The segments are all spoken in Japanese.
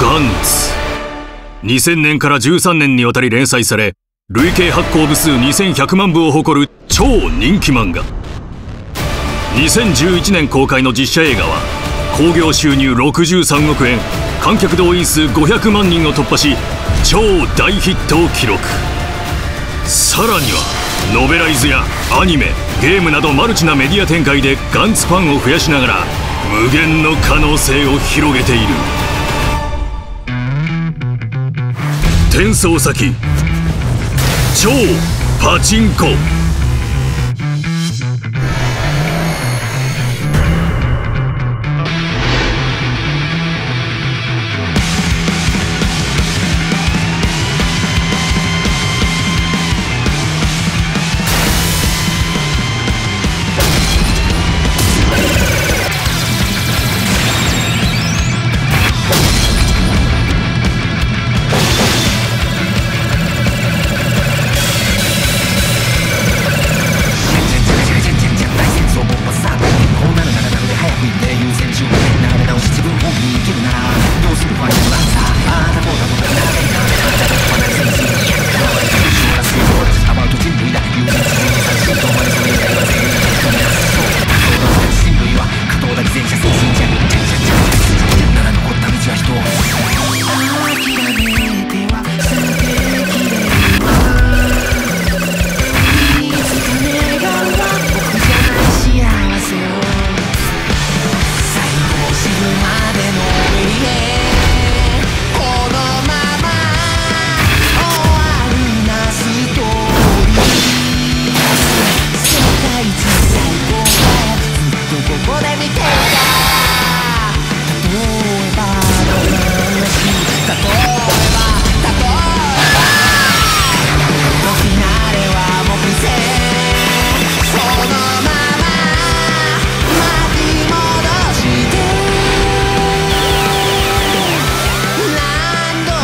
ガンツ。2000年から13年にわたり連載され累計発行部数2100万部を誇る超人気漫画。2011年公開の実写映画は興行収入63億円観客動員数500万人を突破し超大ヒットを記録。さらにはノベライズやアニメゲームなどマルチなメディア展開でガンツファンを増やしながら無限の可能性を広げている。転送先。超パチンコ。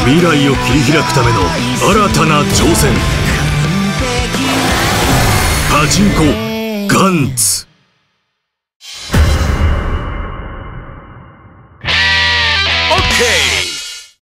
未来を切り開くための新たな挑戦。パチンコガンツ。